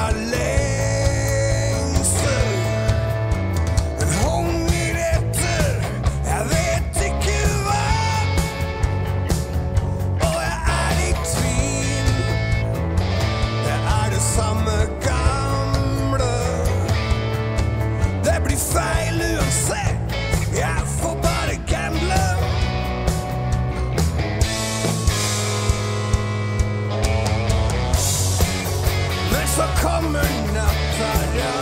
out loud. for coming up.